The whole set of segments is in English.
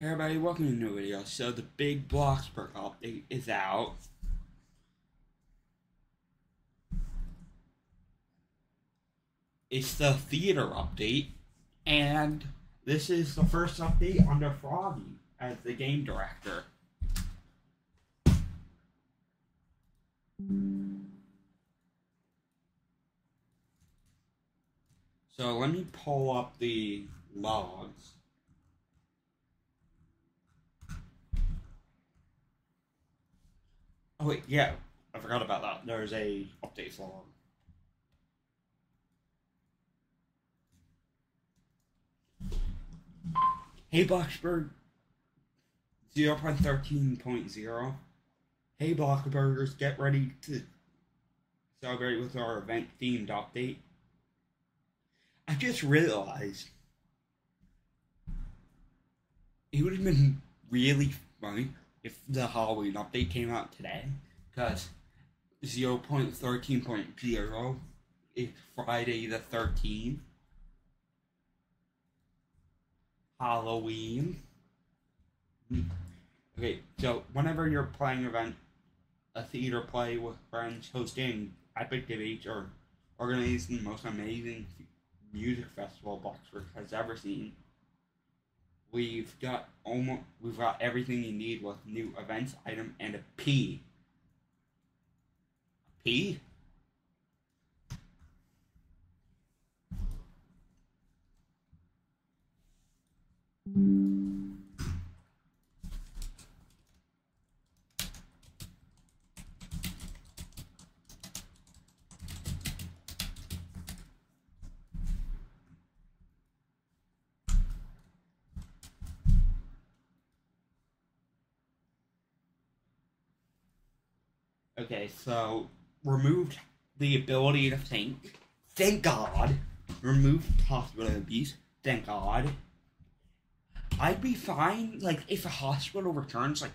Hey everybody, welcome to a new video. So the big Bloxburg update is out. It's the theater update, and this is the first update under Froggy as the game director. So let me pull up the logs. Oh wait, yeah, I forgot about that. There's a update log. Hey Bloxburg 0.13.0. Hey Bloxburgers, get ready to celebrate with our event themed update. I just realized it would have been really funny if the Halloween update came out today, because 0.13.0 is Friday the 13th. Halloween. Okay, so whenever you're playing event, a theater play with friends, hosting epic debates, or organizing the most amazing music festival Bloxburg has ever seen, we've got almost we've got everything you need with new events item and a P. A P? So removed the ability to think. Thank God. Removed hospital abuse. Thank God. I'd be fine, like, if a hospital returns, like,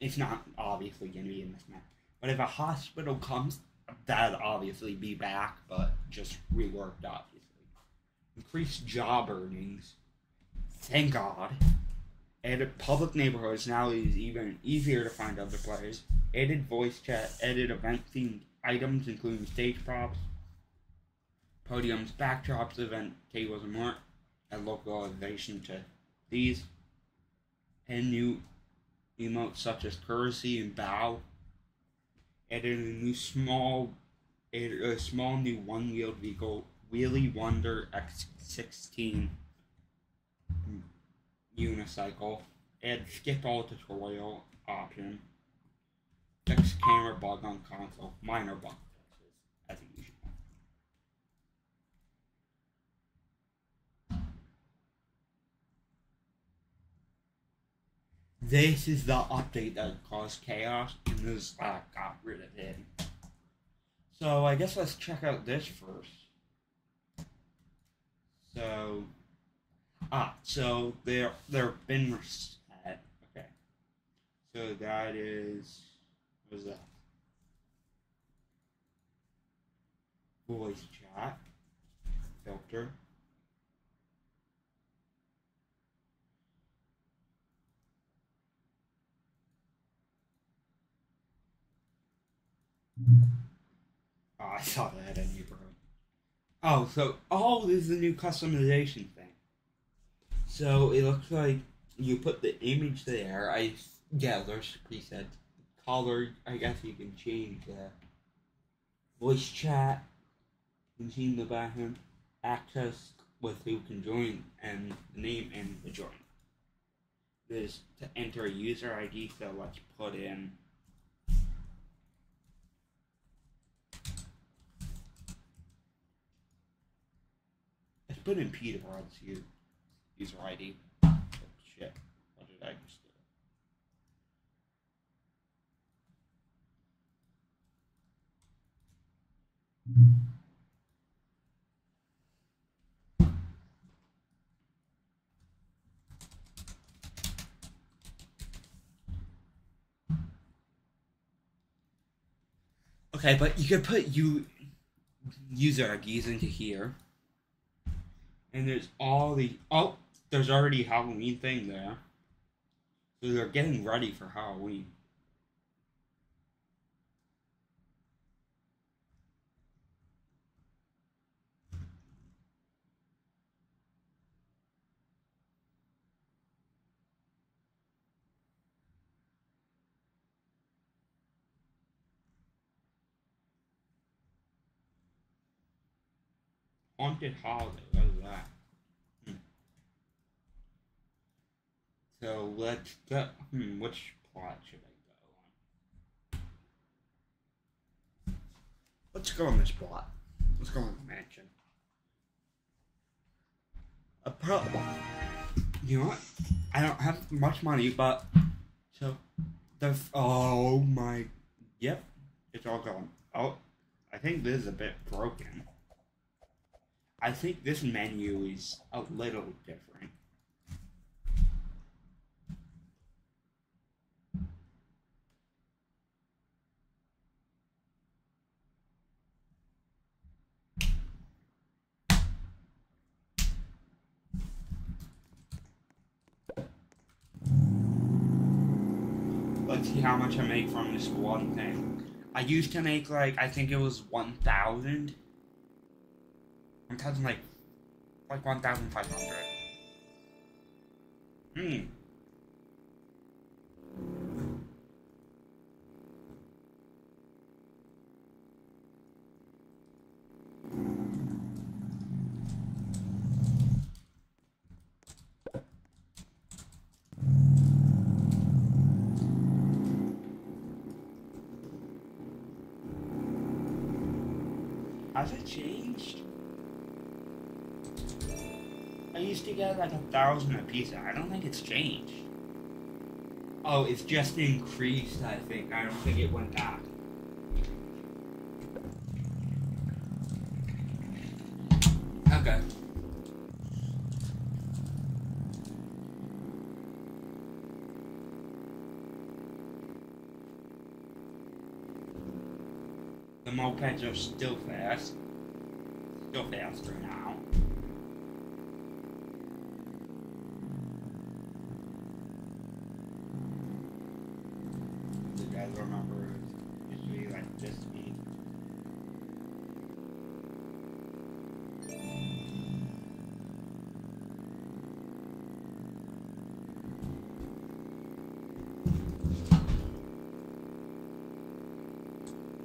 it's not obviously gonna be in this map, but if a hospital comes, that'd obviously be back, but just reworked, obviously. Increased job earnings. Thank God. Added public neighborhoods now is even easier to find other players. Added voice chat, added event themed items including stage props, podiums, backdrops, event tables, and more. Add localization to these. And new emotes such as courtesy and bow. Added a new small, a small new one-wheeled vehicle, Wheelie Wonder X16 unicycle. Add skip all tutorial option. Fix camera bug on console. Minor bug fixes, as usual. This is the update that caused chaos, and this uh, got rid of it. So I guess let's check out this first. So, ah, so they're they're been reset. Okay, so that is what is that? Voice chat filter. Oh, I saw that in you, bro. Oh, so oh, this is the new customization. So it looks like you put the image there. I yeah, there's presets. Color, I guess you can change the Voice chat, you can see the background. Access with who can join and the name and the join. This to enter a user ID. So let's put in. Let's put in Peter Rod's user ID. Oh, shit. What did I just do? Okay, but you could put you user IDs into here. And there's all the oh, there's already Halloween thing there. So they're getting ready for Halloween. Haunted Holiday, what is that? Hmm. So let's go. Hmm, which plot should I go on? Let's go on this plot. Let's go on the mansion. A problem. You know what? I don't have much money, but so the oh my, yep, it's all gone. Oh, I think this is a bit broken. I think this menu is a little different. Let's see how much I make from this one thing. I used to make like I think it was one thousand. One thousand like like one thousand five hundred. Hmm. Has it changed? I used to get like a thousand a piece. I don't think it's changed. Oh, it's just increased, I think. I don't think it went back. Okay. The mopeds are still fast. Still faster now. You guys remember it used to be like this speed.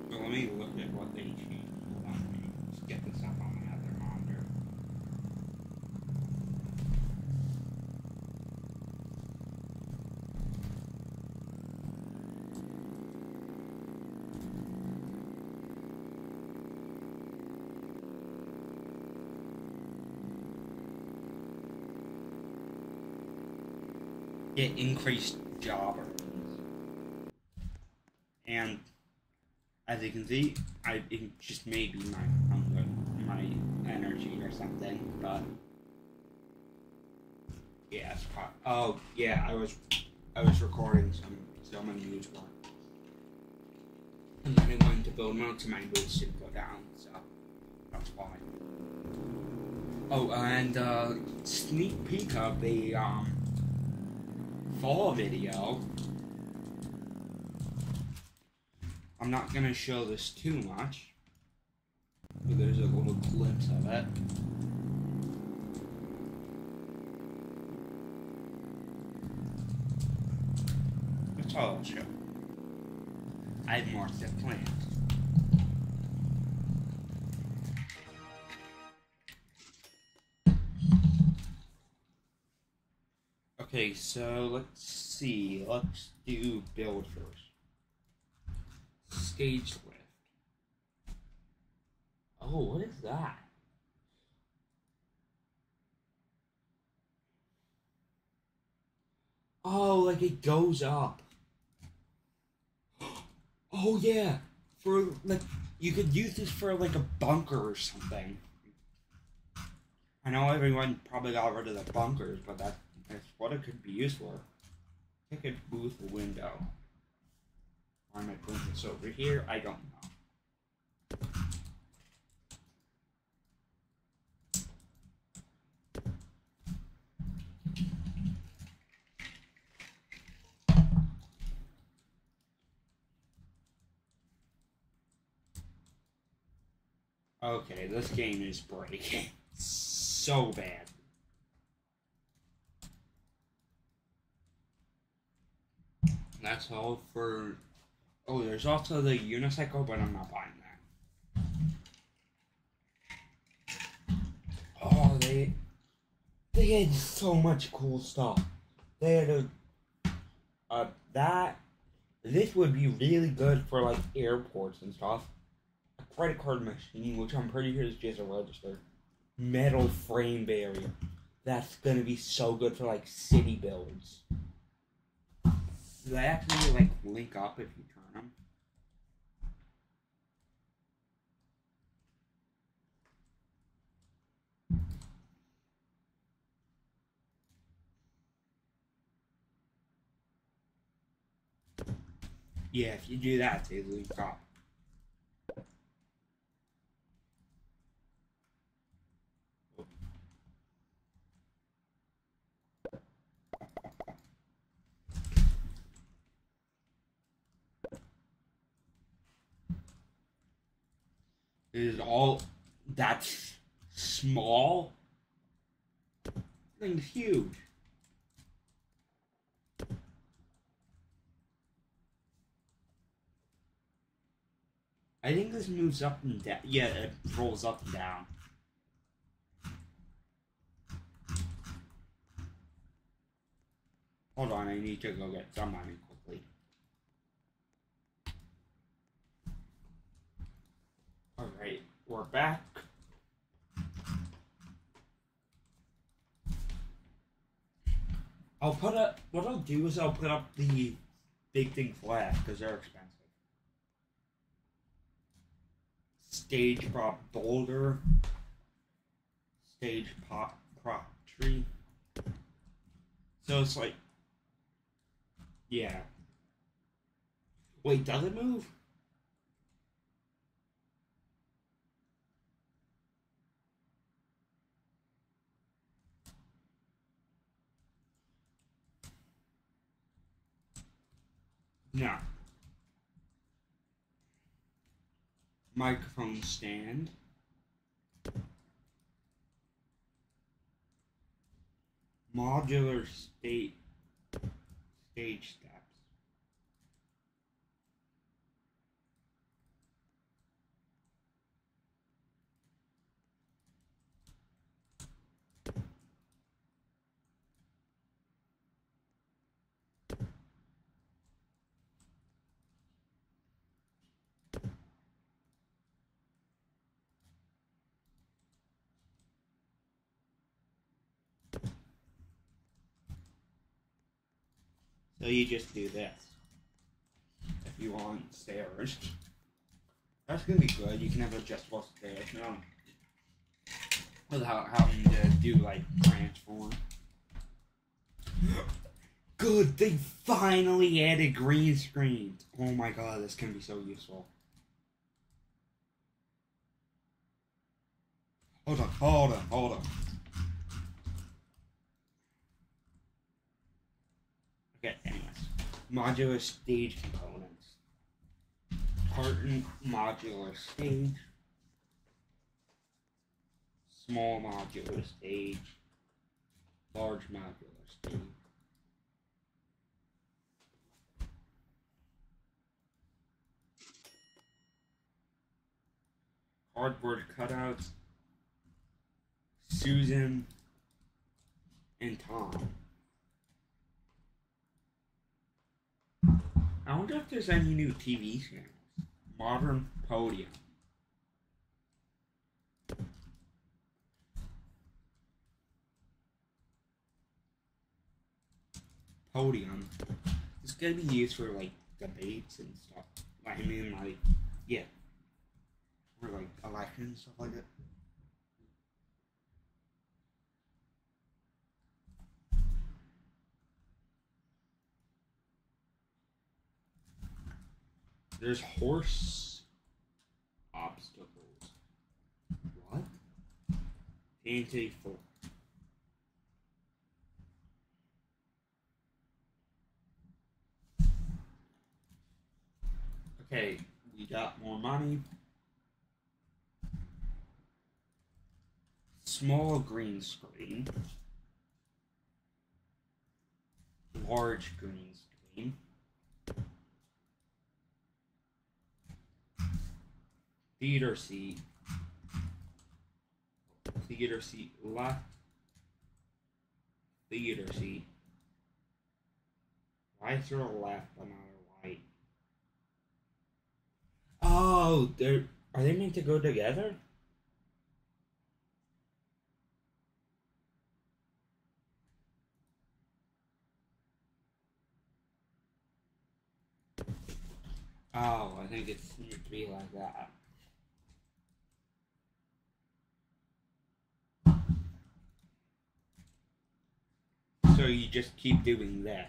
So let me look at what they changed. Hold on, let me just get this up on my other monitor. Get increased job. And as you can see, I it just may be my hunger, my energy or something, but yeah, it's pro- oh yeah, I was I was recording some so many news work. And then I wanted to build mode so my boots didn't go down, so that's why. Oh, and uh, sneak peek of the um fall video. I'm not gonna show this too much. But there's a little glimpse of it. That's all I'll show. I have more set Okay, so let's see. Let's do build first. Stage lift. Oh, what is that? Oh, like it goes up. Oh yeah, for like you could use this for like a bunker or something. I know everyone probably got rid of the bunkers, but that, that's what it could be used for. Ticket booth window. Why am I putting this over here? I don't know. Okay, this game is breaking so bad. That's all for. Oh, there's also the unicycle, but I'm not buying that. Oh, they they had so much cool stuff. They had a uh that this would be really good for like airports and stuff. A credit card machine, which I'm pretty sure is just a register. Metal frame barrier. That's gonna be so good for like city builds. Do they actually like link up if you turn them? Yeah, if you do that, they link up. All that small. Thing's huge. I think this moves up and down. Yeah, it rolls up and down. Hold on, I need to go get some money quickly. Alright, we're back. I'll put up, what I'll do is I'll put up the big thing flat because they're expensive. Stage prop boulder. Stage pop prop tree. So it's like, yeah. Wait, does it move? No. Microphone stand. Modular state stage steps. So you just do this. If you want stairs. That's gonna be good. You can have adjustable stairs now. Without having to do like transform. Good, they finally added green screens. Oh my god, this can be so useful. Hold on, hold on, hold on. Okay, anyways. Modular stage components. Carton modular stage. Small modular stage. Large modular stage. Cardboard cutouts. Susan and Tom. I wonder if there's any new TV channels. Modern Podium. Podium. It's gonna be used for like debates and stuff. Like, I mean, like, yeah. Or like elections, stuff like that. There's horse obstacles. What? TNT four. Okay, we got more money. small green screen, large green screen, theater seat, theater seat left, theater seat. Why is there a left but not a right? Oh, they're are they meant to go together? Oh, I think it's meant to be like that. So you just keep doing this.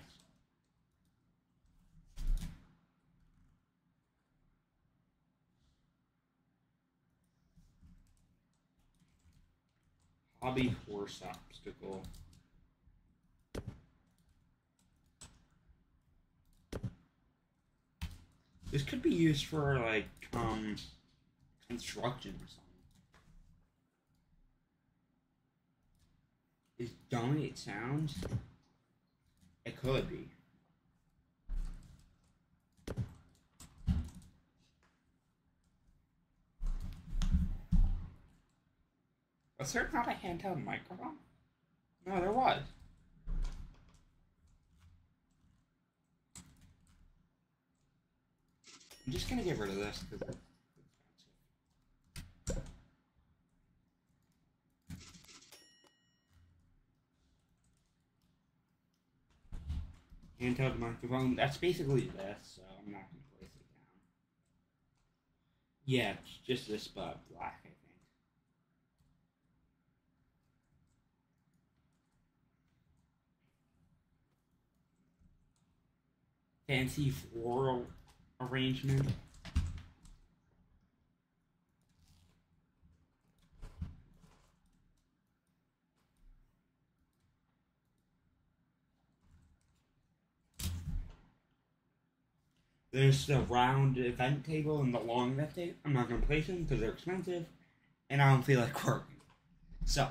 Hobby horse obstacle. This could be used for like um construction or something. Is dominate sounds? It could be. Was there not a handheld microphone? No, there was. I'm just gonna get rid of this because Handheld microphone. That's basically this, so I'm not gonna place it down. Yeah, it's just this but black, I think. Fancy floral arrangement. There's the round event table and the long event table. I'm not going to place them because they're expensive and I don't feel like working. So,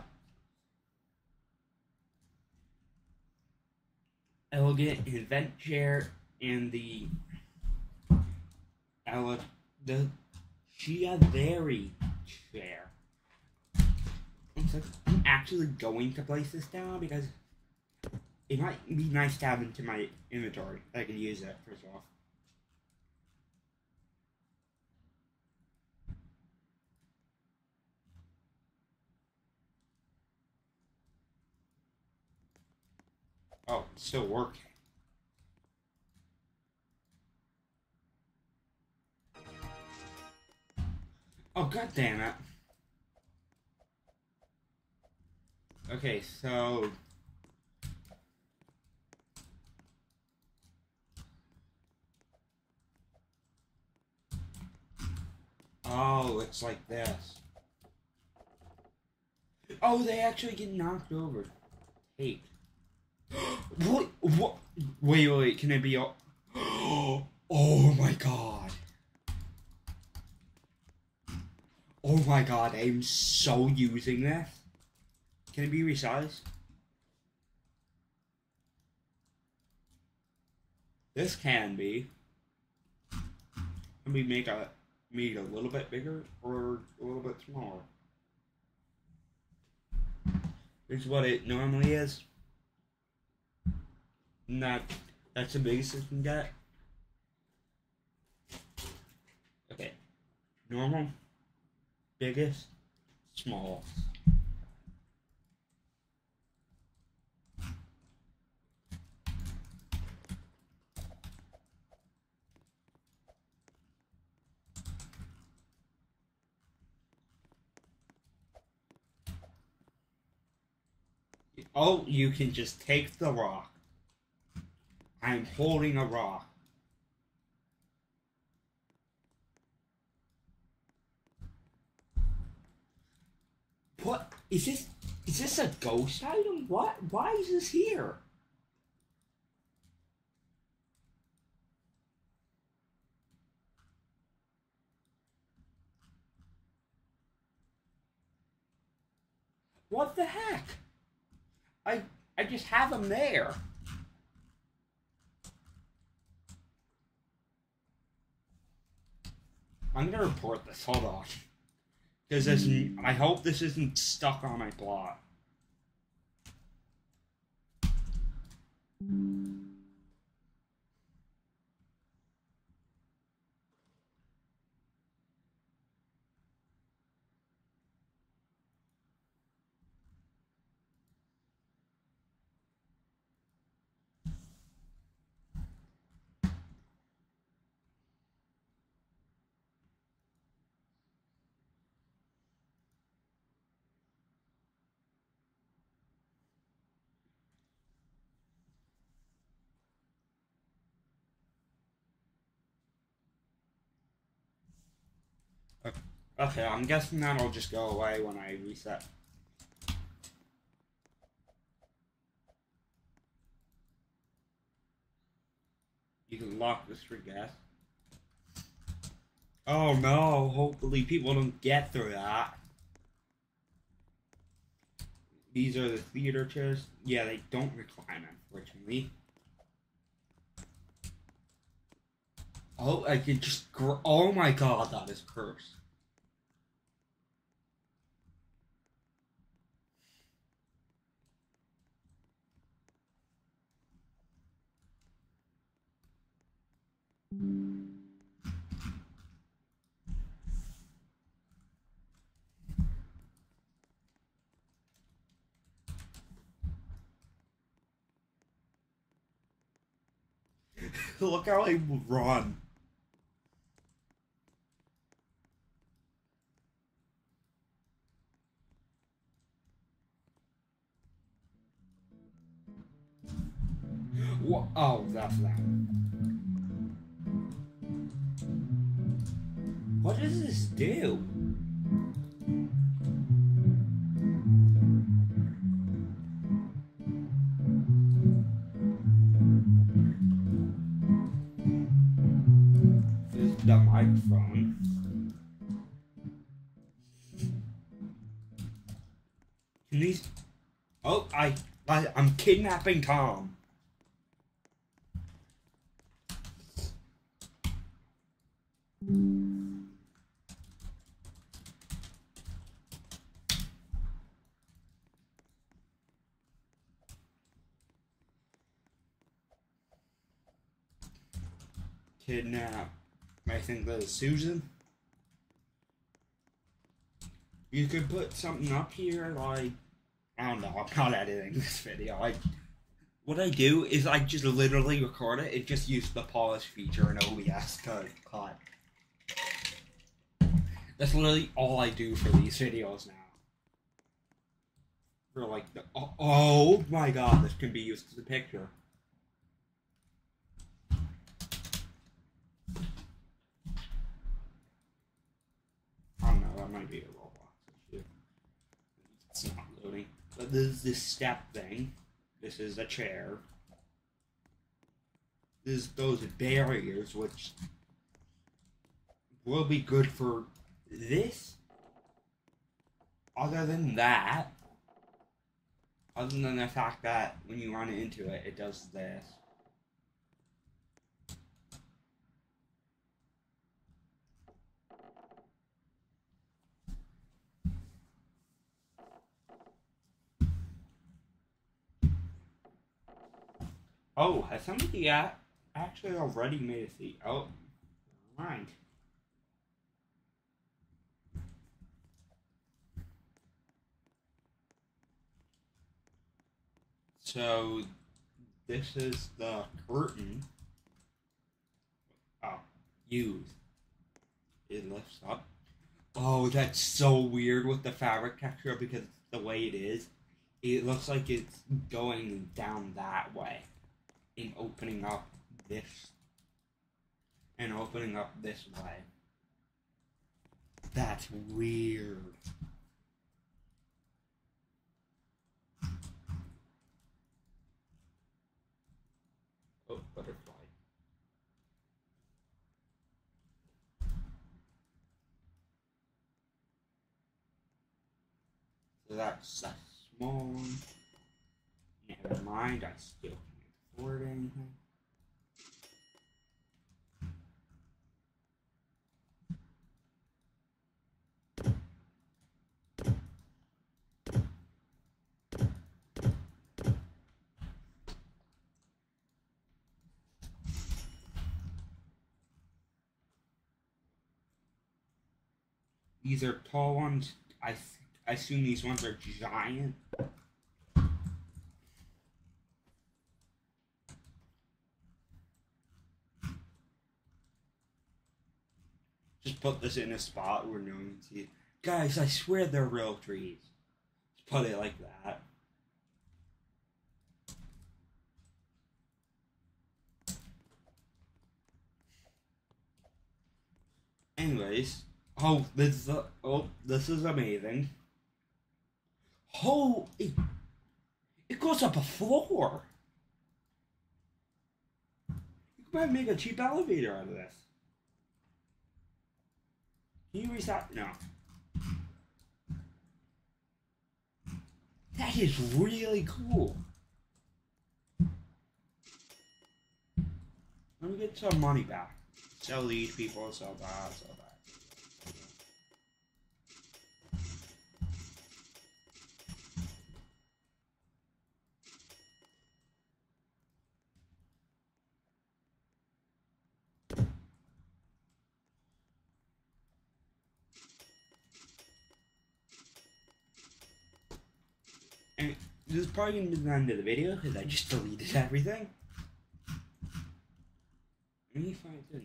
I will get an event chair and the Ella the Chiavari chair. I'm, so, I'm actually going to place this down because it might be nice to have into my inventory. I can use that first off. Oh, it's still working. Oh god damn it. Okay, so Oh, it's like this. Oh, they actually get knocked over. Taped. what? What? Wait, wait, can it be all? Oh my god. Oh my god, I'm so using this. Can it be resized? This can be. Let me make a make it a little bit bigger or a little bit smaller. This is what it normally is. That that's the biggest it can get. Okay. Normal biggest, small. Oh, you can just take the rock. I'm holding a rock. What is this? Is this a ghost item? What? Why is this here? What the heck? I I just have them there. I'm gonna report this. Hold on. Because this, I hope this isn't stuck on my plot. Okay, I'm guessing that'll just go away when I reset. You can lock this for gas. Oh no, hopefully people don't get through that. These are the theater chairs. Yeah, they don't recline, unfortunately. Oh, I can just. oh my god, that is cursed. Look how I run. What? Oh, that's that. What does this do? The microphone. These? Oh, I, I, I'm kidnapping Tom. Kidnap. I think that is Susan. You could put something up here like I don't know, I'm not editing this video. I what I do is I just literally record it. It just use the polish feature in OBS to cut. That's literally all I do for these videos now. For like the oh, oh my god, this can be used as a picture. This is this step thing. This is a chair. This is those barriers, which will be good for this. Other than that, other than the fact that when you run into it, it does this. Oh, has somebody actually already made a seat? Oh, mind. So, this is the curtain. Oh, used. It lifts up. Oh, that's so weird with the fabric texture because the way it is. It looks like it's going down that way in opening up this and opening up this way. That's weird. Oh, butterfly. So that's a small one. Never mind, I still can't afford anything. These are tall ones. I, I assume these ones are giant. Put this in a spot where no one can see it. Guys, I swear they're real trees. Just put it like that. Anyways, oh, this is oh, this is amazing. Oh, it, it goes up a floor. You could probably make a cheap elevator out of this. Can you reset? No. That is really cool. Let me get some money back. Sell these people, sell that, sell that. This is probably gonna be the end of the video because I just deleted everything. Let me find it.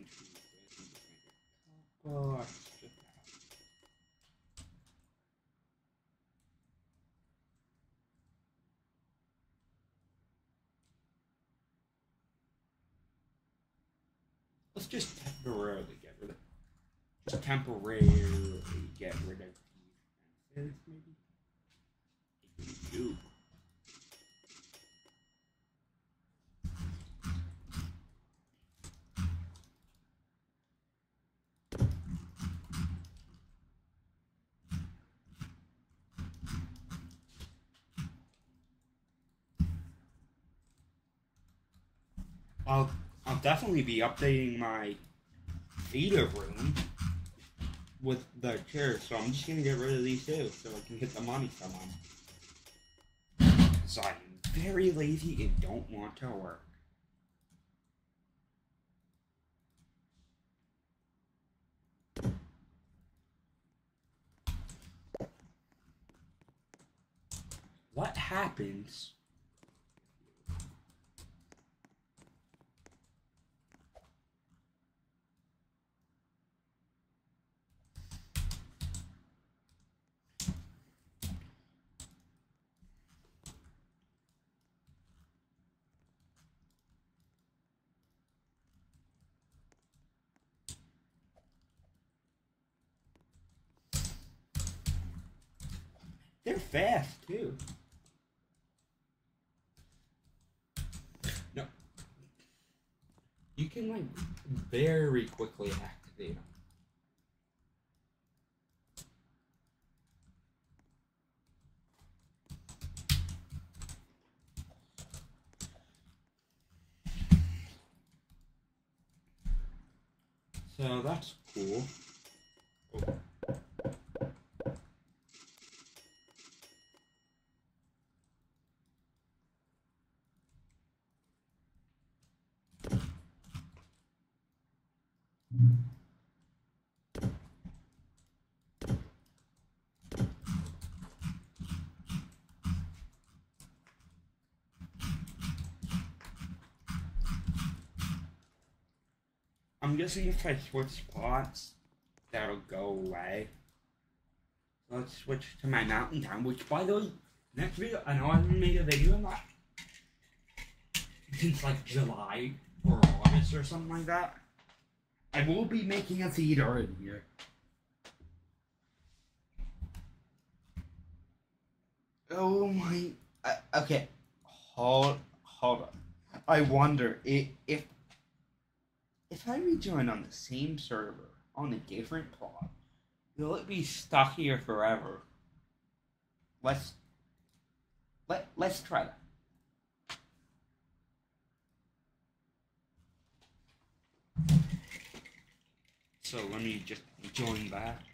Let's just temporarily get rid of just temporarily get rid of these fences, maybe. Ooh. I'll I'll definitely be updating my theater room with the chairs, so I'm just gonna get rid of these two so I can get the money from them. So I'm very lazy and don't want to work. What happens They're fast too. No. You can like very quickly activate them. So that's cool. Oh. I'm guessing if I switch spots, that'll go away. Let's switch to my mountain town, which by the way, next video, I know I haven't made a video in like since like July or August or something like that. I will be making a theater in here. Oh my. Uh, okay, hold hold on. I wonder if if if I rejoin on the same server on a different plot, will it be stuck here forever? let's let let's try that. So let me just join back.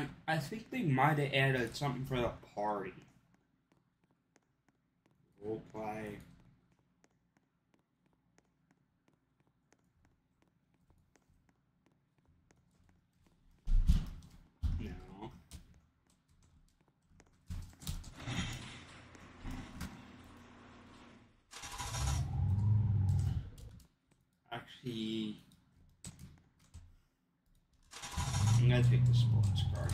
I, I think they might have added something for the party. Role play. No. Actually, Take the sports card.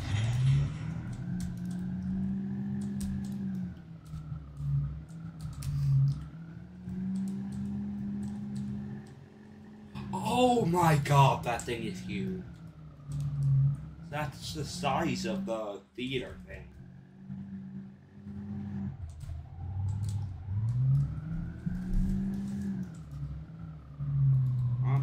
Oh my god, that thing is huge. That's the size of the theater thing. Huh?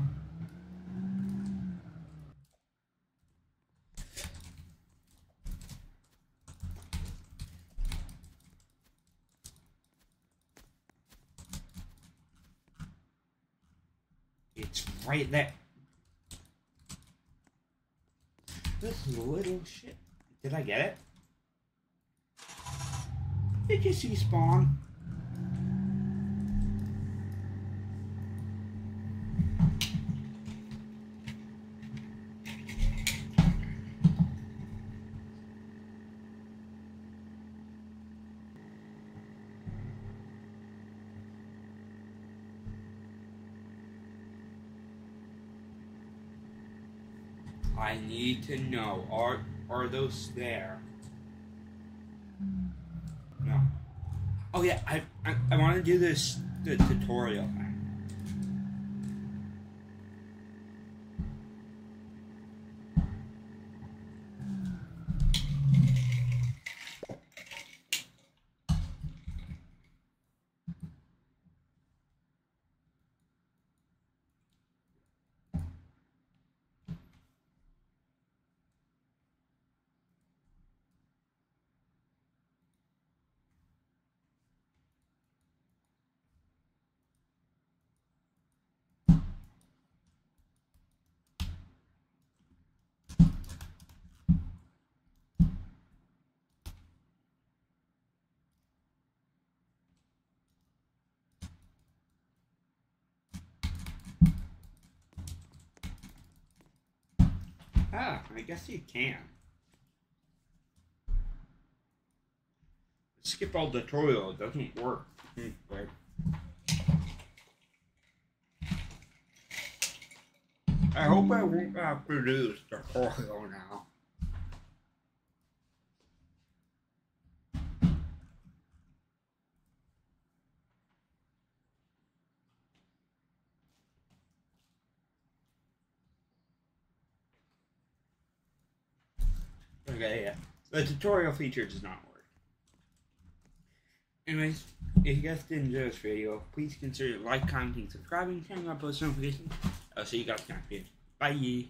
It's right there. This little shit. Did I get it? Did you see Spawn? I need to know. Are are those there? No. Oh yeah, I I, I want to do this the tutorial thing. Ah, I guess you can. Skip all tutorial, it doesn't work. Hmm, weird. I hope I won't have to do this tutorial now. Okay, yeah. The tutorial feature does not work. Anyways, if you guys did enjoy this video, please consider like, commenting, subscribing, turning on post notifications. I'll see you guys next video. Bye!